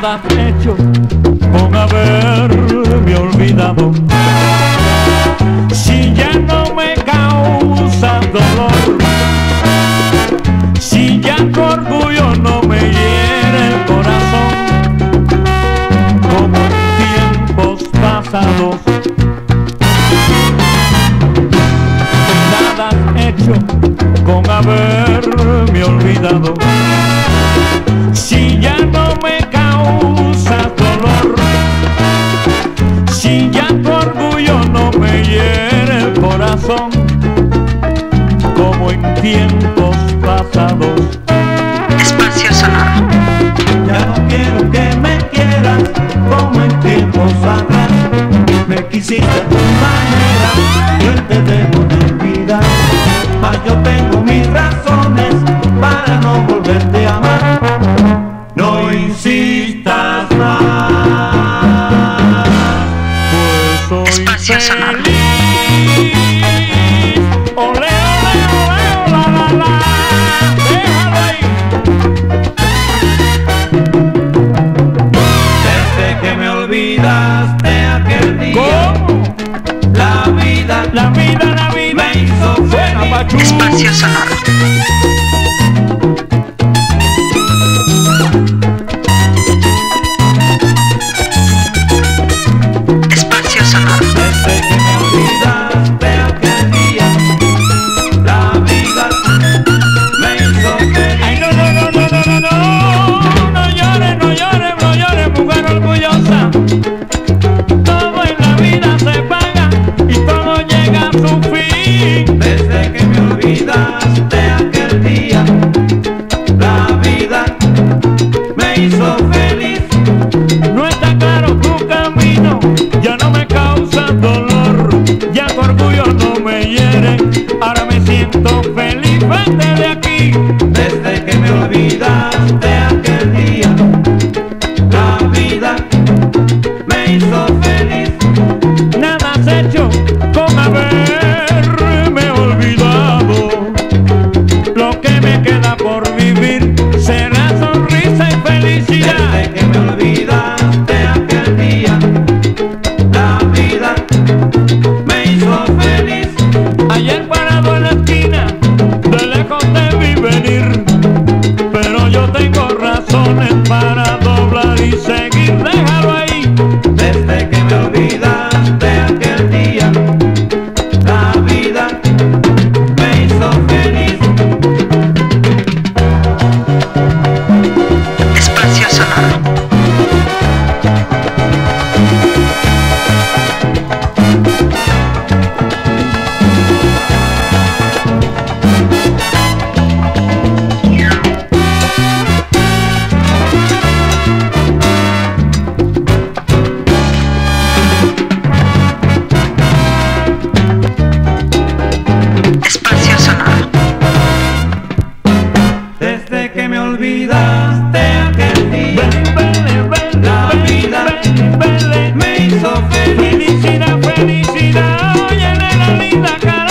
nada hecho con haberme olvidado. Si ya no me causa dolor, si ya tu orgullo no me hiere el corazón, como en tiempos pasados. Nada hecho con haberme olvidado. como en tiempos pasados. Espacio sonoro. Ya no quiero que me quieras como en tiempos atrás. Me quisiste de tu manera, yo te debo de olvidar. Mas yo tengo mis razones para no volverte a amar. No insistas más. Pues soy Espacio feliz. Espacio sonoro. back. vida de aquel día. La vida me hizo feliz. Felicidad, felicidad, oye, la linda cara.